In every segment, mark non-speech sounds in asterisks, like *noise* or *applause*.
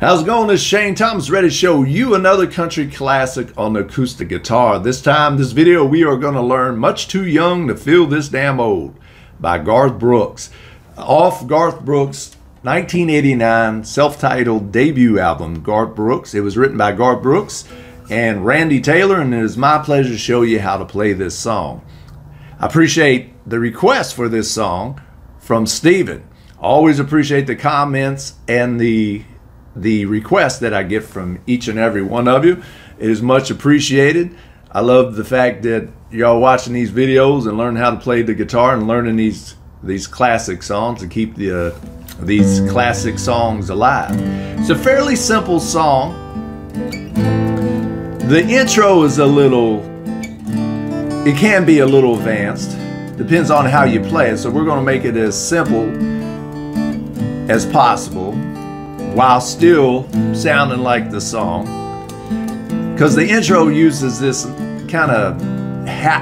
How's it going? This is Shane Thomas, ready to show you another country classic on the acoustic guitar. This time, this video, we are going to learn Much Too Young to Feel This Damn Old by Garth Brooks. Off Garth Brooks' 1989 self-titled debut album, Garth Brooks. It was written by Garth Brooks and Randy Taylor, and it is my pleasure to show you how to play this song. I appreciate the request for this song from Steven. Always appreciate the comments and the the requests that I get from each and every one of you. It is much appreciated. I love the fact that y'all watching these videos and learning how to play the guitar and learning these these classic songs to keep the uh, these classic songs alive. It's a fairly simple song. The intro is a little it can be a little advanced. Depends on how you play it. So we're going to make it as simple as possible while still sounding like the song. Because the intro uses this kind of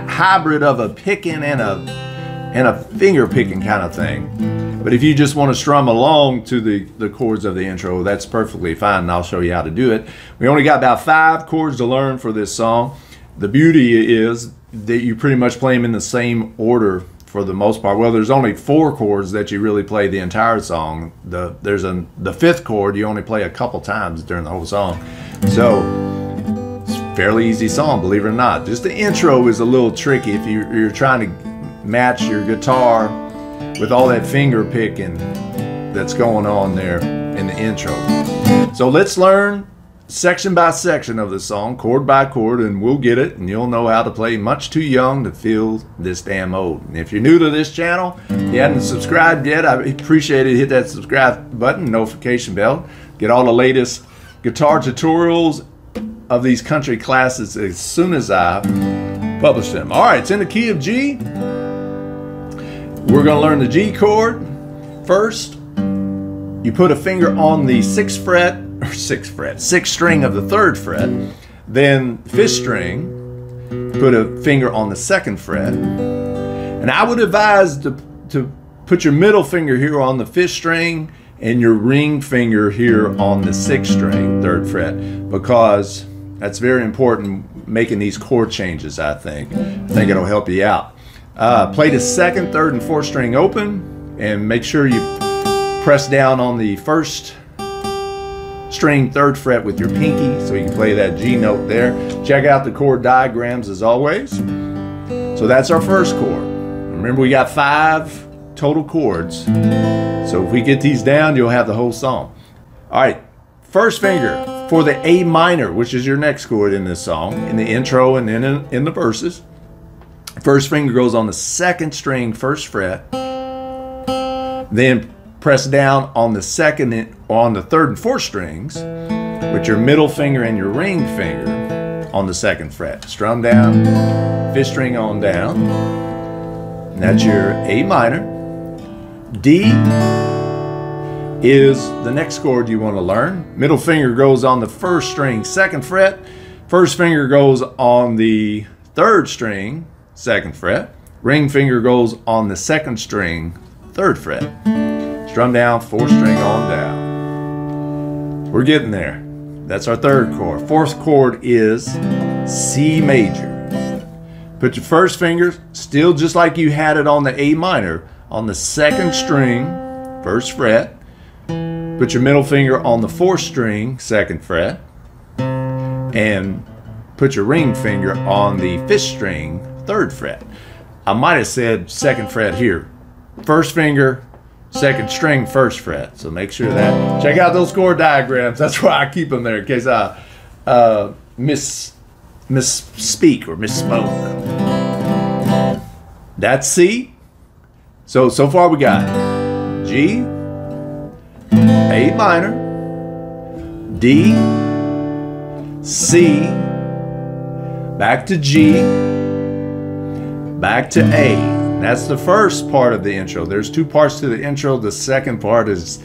hybrid of a picking and a and a finger picking kind of thing. But if you just want to strum along to the, the chords of the intro, that's perfectly fine, and I'll show you how to do it. We only got about five chords to learn for this song. The beauty is that you pretty much play them in the same order for the most part. Well, there's only four chords that you really play the entire song. The there's a the fifth chord you only play a couple times during the whole song. So it's fairly easy song, believe it or not. Just the intro is a little tricky if you, you're trying to match your guitar with all that finger picking that's going on there in the intro. So let's learn section by section of the song, chord by chord, and we'll get it, and you'll know how to play Much Too Young to Feel This Damn Old. And if you're new to this channel, you haven't subscribed yet, I appreciate it. Hit that subscribe button, notification bell. Get all the latest guitar tutorials of these country classes as soon as I publish them. All right, it's in the key of G. We're going to learn the G chord first. You put a finger on the sixth fret or sixth fret, sixth string of the third fret, then fifth string, put a finger on the second fret. And I would advise to, to put your middle finger here on the fifth string and your ring finger here on the sixth string, third fret, because that's very important making these chord changes, I think. I think it'll help you out. Uh, play the second, third, and fourth string open, and make sure you press down on the first string third fret with your pinky so you can play that G note there. Check out the chord diagrams as always. So that's our first chord. Remember we got five total chords. So if we get these down, you'll have the whole song. All right, first finger for the A minor, which is your next chord in this song, in the intro and then in, in the verses. First finger goes on the second string, first fret. Then press down on the second and, on the third and fourth strings with your middle finger and your ring finger on the second fret. Strum down, fifth string on down. And that's your A minor. D is the next chord you want to learn. Middle finger goes on the first string, second fret. First finger goes on the third string, second fret. Ring finger goes on the second string, third fret. Strum down, fourth string on down. We're getting there. That's our third chord. Fourth chord is C major. Put your first finger, still just like you had it on the A minor, on the second string, first fret. Put your middle finger on the fourth string, second fret. And put your ring finger on the fifth string, third fret. I might have said second fret here. First finger, second string, first fret. So make sure that, check out those chord diagrams. That's why I keep them there in case I uh, miss, misspeak or misspoke. That's C. So, so far we got G, A minor, D, C, back to G, back to A. That's the first part of the intro. There's two parts to the intro. The second part is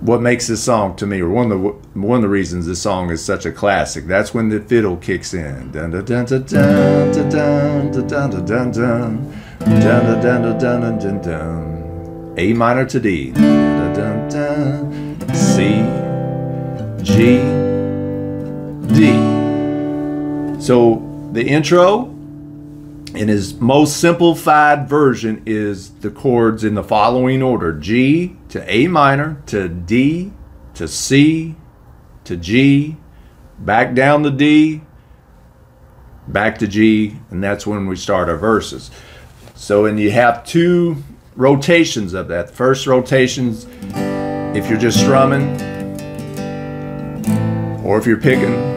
what makes this song to me, or one of the one of the reasons this song is such a classic. That's when the fiddle kicks in. Dun dun dun dun dun dun dun dun dun dun dun dun dun dun dun dun A minor to D. Dun dun dun C G, D. So the intro in his most simplified version is the chords in the following order G to A minor to D to C to G, back down to D, back to G, and that's when we start our verses. So, and you have two rotations of that. First rotations, if you're just strumming, or if you're picking,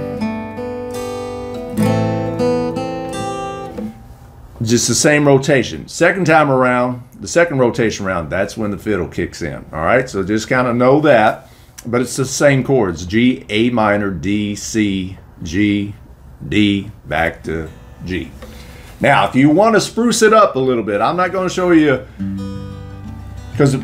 just the same rotation. Second time around, the second rotation round, that's when the fiddle kicks in. All right, so just kind of know that. But it's the same chords G, A minor, D, C, G, D, back to G. Now, if you want to spruce it up a little bit, I'm not going to show you because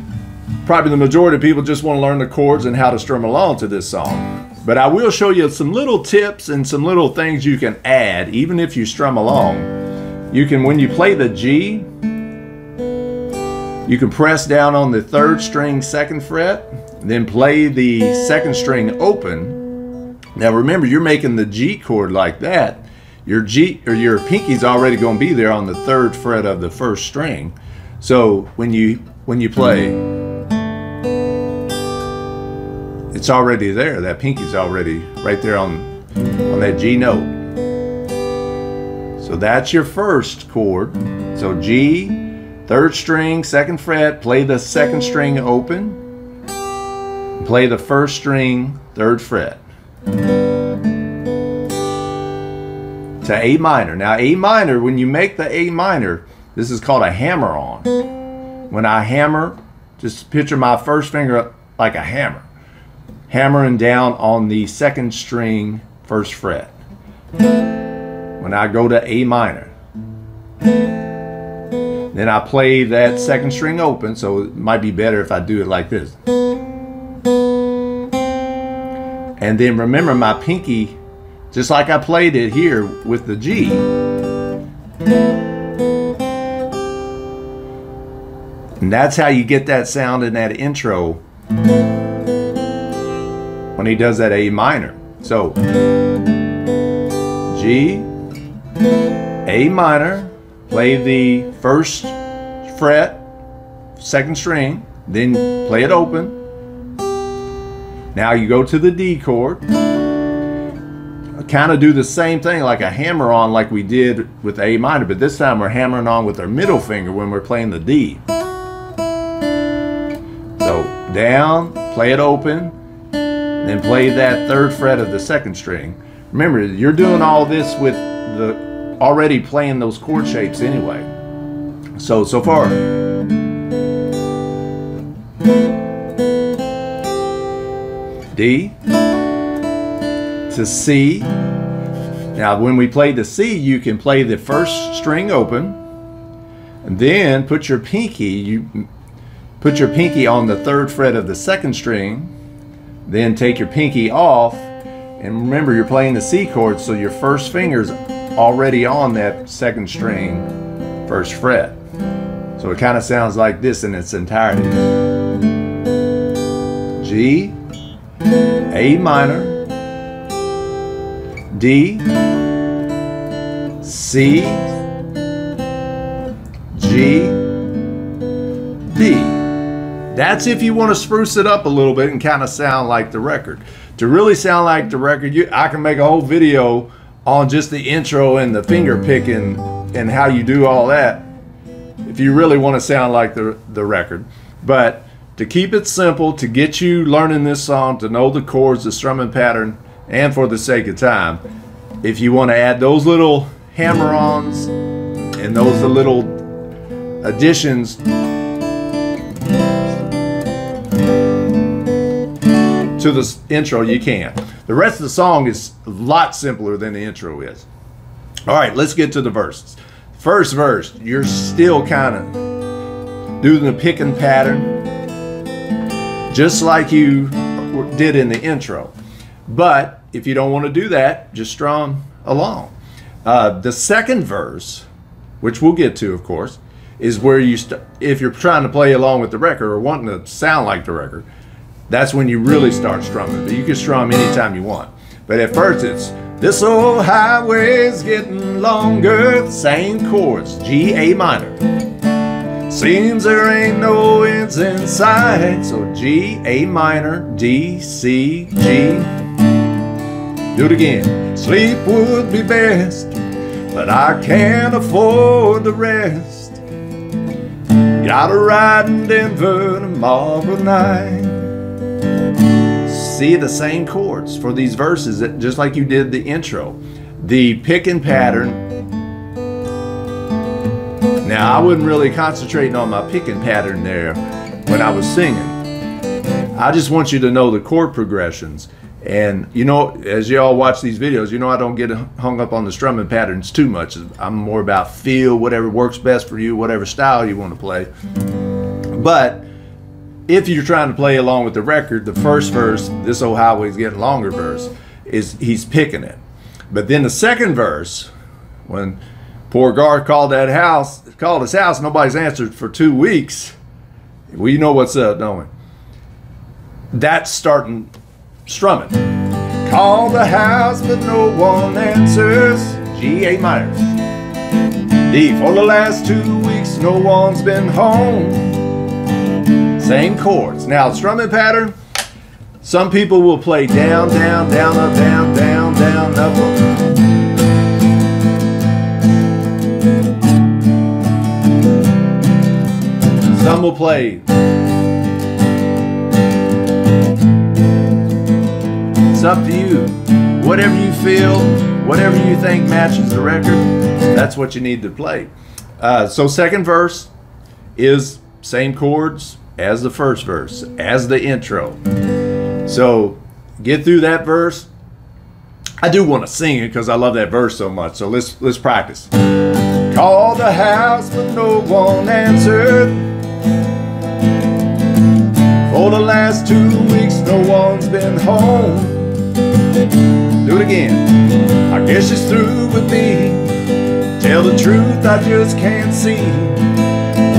probably the majority of people just want to learn the chords and how to strum along to this song. But I will show you some little tips and some little things you can add, even if you strum along. You can, when you play the G, you can press down on the third string second fret, then play the second string open. Now remember, you're making the G chord like that. Your G or your pinky's already going to be there on the third fret of the first string. So when you when you play, it's already there. That pinky's already right there on on that G note. So that's your first chord. So G, third string, second fret, play the second string open, play the first string, third fret. To A minor. Now A minor, when you make the A minor, this is called a hammer on. When I hammer, just picture my first finger like a hammer. Hammering down on the second string, first fret. When I go to A minor. Then I play that second string open, so it might be better if I do it like this. And then remember my pinky, just like I played it here with the G. And that's how you get that sound in that intro when he does that A minor. So, G, A minor, play the first fret, second string, then play it open. Now you go to the D chord. Kind of do the same thing like a hammer on like we did with A minor, but this time we're hammering on with our middle finger when we're playing the D. So down, play it open, then play that third fret of the second string. Remember, you're doing all this with the already playing those chord shapes anyway. So, so far. D to C. Now, when we play the C, you can play the first string open, and then put your pinky, you put your pinky on the third fret of the second string, then take your pinky off, and remember you're playing the C chord, so your first finger's already on that second string, first fret. So it kind of sounds like this in its entirety. G, A minor, D, C, G, D. That's if you want to spruce it up a little bit and kind of sound like the record. To really sound like the record, you, I can make a whole video on just the intro and the finger picking and how you do all that if you really want to sound like the, the record. But to keep it simple, to get you learning this song, to know the chords, the strumming pattern, and for the sake of time, if you want to add those little hammer-ons and those little additions to the intro, you can. The rest of the song is lot simpler than the intro is. All right, let's get to the verses. First verse, you're still kind of doing the picking pattern, just like you did in the intro. But if you don't want to do that, just strum along. Uh, the second verse, which we'll get to, of course, is where you, if you're trying to play along with the record or wanting to sound like the record, That's when you really start strumming. But you can strum anytime you want. But at first it's this old highway's getting longer. Same chords, G, A minor. Seems there ain't no ends in sight. So G, A minor, D, C, G. Do it again. Sleep would be best, but I can't afford the rest. Gotta ride in Denver tomorrow night. See the same chords for these verses, just like you did the intro. The picking pattern. Now, I wasn't really concentrating on my picking pattern there when I was singing. I just want you to know the chord progressions. And you know, as y'all watch these videos, you know I don't get hung up on the strumming patterns too much. I'm more about feel, whatever works best for you, whatever style you want to play. But if you're trying to play along with the record, the first verse, this old highway's getting longer verse, is he's picking it. But then the second verse, when poor Garth called that house, called his house, nobody's answered for two weeks. We know what's up, don't we? That's starting strumming. Call the house, but no one answers. G, A minor. D, for the last two weeks, no one's been home. Same chords. Now, strumming pattern, some people will play down, down, down, up, down, down, down, up, up. Some will play It's up to you. Whatever you feel, whatever you think matches the record, that's what you need to play. Uh, so second verse is same chords as the first verse, as the intro. So get through that verse. I do want to sing it because I love that verse so much. So let's let's practice. Call the house, but no one answered. For the last two weeks, no one's been home. Do it again. I guess she's through with me. Tell the truth, I just can't see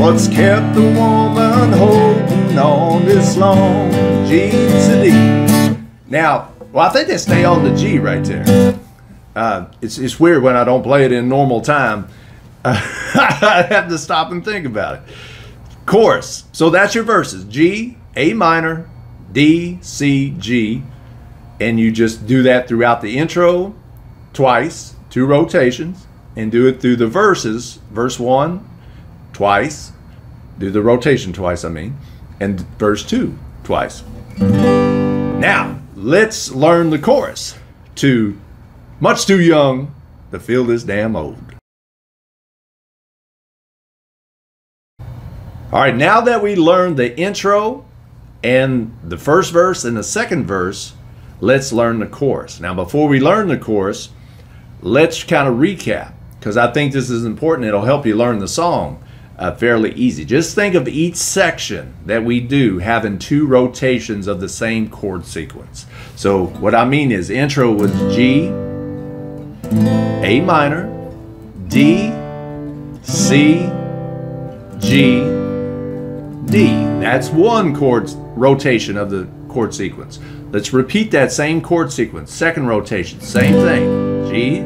what's kept the woman holding on this long. G to D. Now, well, I think they stay on the G right there. Uh, it's, it's weird when I don't play it in normal time. Uh, *laughs* I have to stop and think about it. Chorus. So that's your verses G, A minor, D, C, G, and you just do that throughout the intro twice, two rotations, and do it through the verses, verse 1 twice, do the rotation twice, I mean, and verse 2 twice. Now, let's learn the chorus to Much Too Young to Feel This Damn Old. All right, now that we learned the intro and the first verse and the second verse, let's learn the chorus. Now, before we learn the chorus, let's kind of recap because I think this is important. It'll help you learn the song uh, fairly easy. Just think of each section that we do having two rotations of the same chord sequence. So what I mean is intro was G, A minor, D, C, G, D. That's one chord rotation of the chord sequence. Let's repeat that same chord sequence. Second rotation, same thing. G,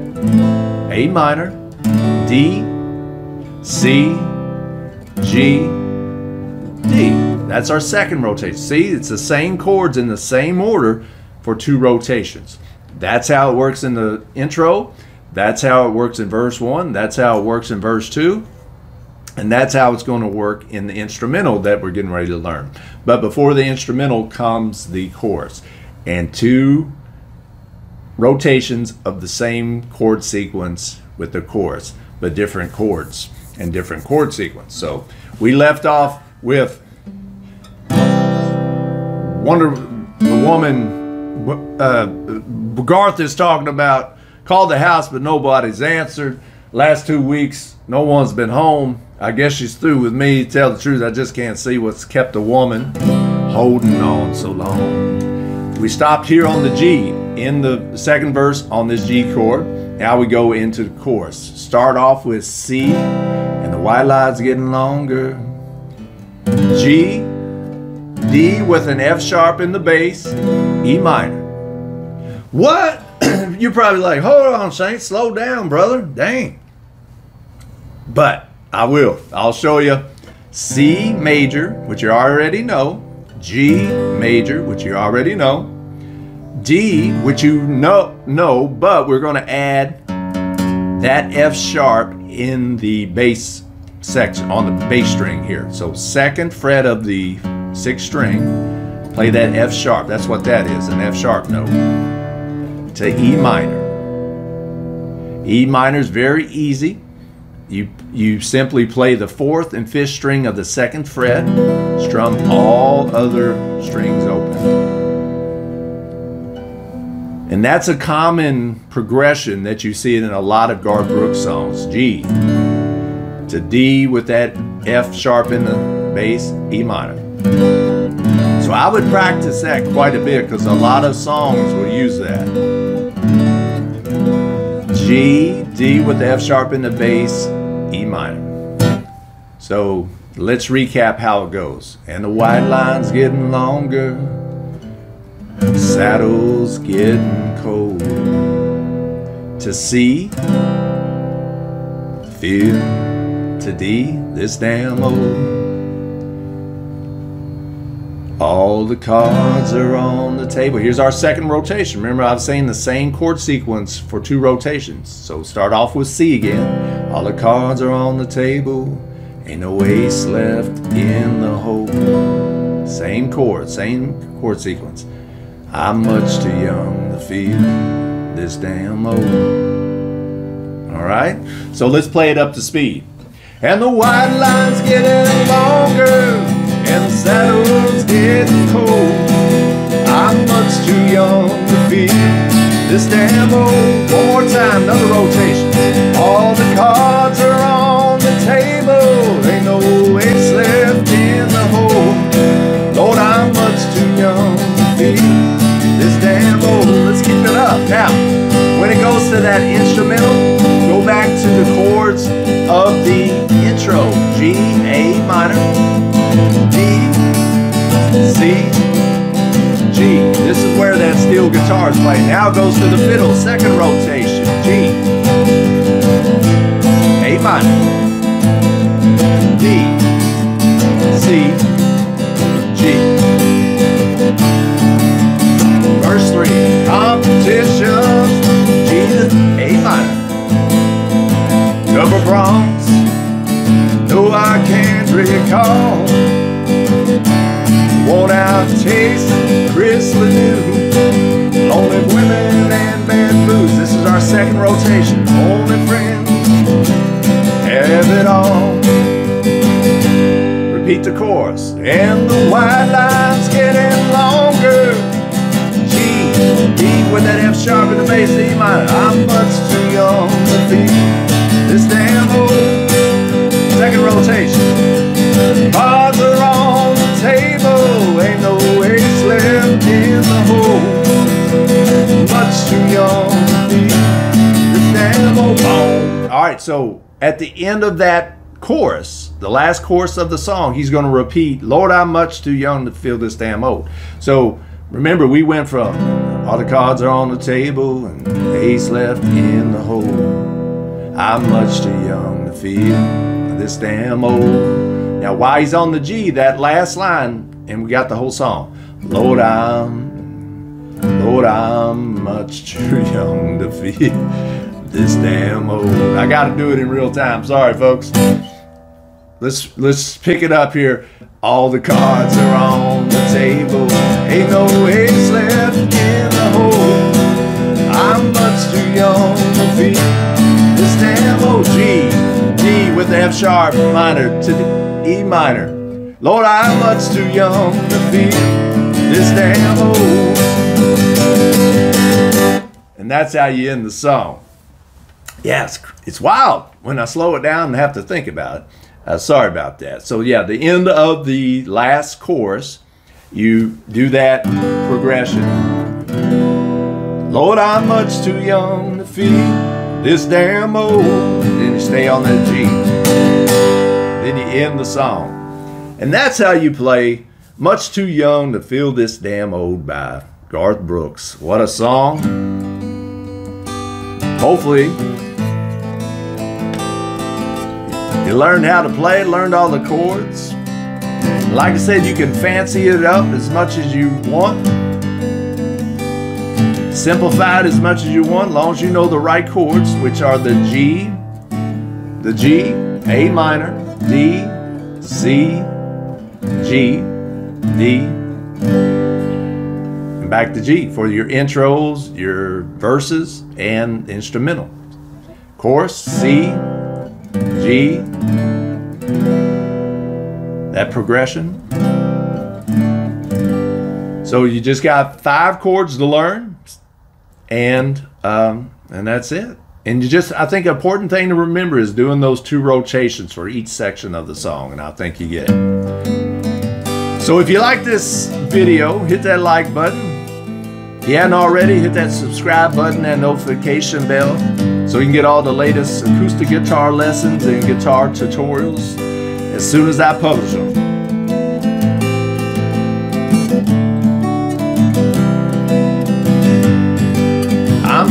A minor, D, C, G, D. That's our second rotation. See, it's the same chords in the same order for two rotations. That's how it works in the intro. That's how it works in verse 1. That's how it works in verse 2. And that's how it's going to work in the instrumental that we're getting ready to learn. But before the instrumental comes the chorus. And two rotations of the same chord sequence with the chorus, but different chords and different chord sequence. So we left off with Wonder the woman uh, Garth is talking about called the house but nobody's answered. Last two weeks, no one's been home. I guess she's through with me. Tell the truth, I just can't see what's kept a woman holding on so long. We stopped here on the G in the second verse on this G chord. Now we go into the chorus. Start off with C, white line's getting longer. G, D with an F sharp in the bass, E minor. What? *clears throat* You're probably like, hold on, Shane, slow down, brother. Dang. But I will. I'll show you C major, which you already know, G major, which you already know, D, which you know, know but we're going to add that F sharp in the bass section, on the bass string here. So second fret of the sixth string, play that F sharp. That's what that is, an F sharp note. To E minor. E minor is very easy. You, you simply play the fourth and fifth string of the second fret, strum all other strings open. And that's a common progression that you see in a lot of Garth Brooks songs. G to D with that F sharp in the bass, E minor. So I would practice that quite a bit because a lot of songs will use that. G, D with the F sharp in the bass, E minor. So let's recap how it goes. And the white line's getting longer, saddle's getting cold. To C, feel to D, this damn old. All the cards are on the table. Here's our second rotation. Remember, I've saying the same chord sequence for two rotations. So start off with C again. All the cards are on the table. Ain't no ace left in the hole. Same chord, same chord sequence. I'm much too young to feel this damn old. All right? So let's play it up to speed. And the white line's getting longer and the saddle's getting cold. I'm much too young to feel this damn old. One more time, another rotation. All the cards are on the table. Ain't no ace left in the hole. Lord, I'm much too young to feel this damn old. Let's keep it up. Now, when it goes to that instrumental, go back to the chords of the intro. G, A minor, D, C, G. This is where that steel guitar is playing. Now goes to the fiddle, second rotation. G, A minor, D, C, G. Verse 3, competition, G A minor. Double no I can't recall worn out taste, Chris LeDoux, lonely women and bad. This is our second rotation. Only friends have it all. Repeat the chorus. And the white line's getting longer. G, D with that F sharp in the bass, E minor. I'm much too young to feel this damn old. Rotation. Are on the table, ain't no left in the hole. Much too young to be damn old. All right, so at the end of that chorus, the last chorus of the song, he's going to repeat, Lord, I'm much too young to feel this damn old. So remember, we went from all the cards are on the table and ace left in the hole. I'm much too young to feel this damn old. Now, why he's on the G, that last line, and we got the whole song. Lord, I'm, Lord, I'm much too *laughs* young to feel this damn old. I got to do it in real time. Sorry, folks. Let's let's pick it up here. All the cards are on the table. Ain't no ace left in the hole. I'm much too young to feel this damn old with the F sharp minor to the E minor. Lord, I'm much too young to feel this damn old. And that's how you end the song. Yeah, it's, it's wild when I slow it down and have to think about it. Uh, sorry about that. So yeah, the end of the last chorus, you do that progression. Lord, I'm much too young to feel this damn old. Then you stay on that G. Then you end the song. And that's how you play Much Too Young to Feel This Damn Old by Garth Brooks. What a song. Hopefully, you learned how to play, learned all the chords. Like I said, you can fancy it up as much as you want. Simplify it as much as you want, as long as you know the right chords, which are the G, the G, A minor, D, C, G, D, and back to G for your intros, your verses, and instrumental. Chorus, C, G, that progression. So you just got five chords to learn, and um, and that's it. And you just, I think, an important thing to remember is doing those two rotations for each section of the song, and I think you get it. So if you like this video, hit that like button. If you haven't already, hit that subscribe button and notification bell so you can get all the latest acoustic guitar lessons and guitar tutorials as soon as I publish them.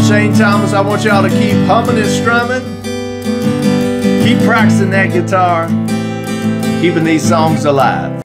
Shane Thomas. I want y'all to keep humming and strumming. Keep practicing that guitar. Keeping these songs alive.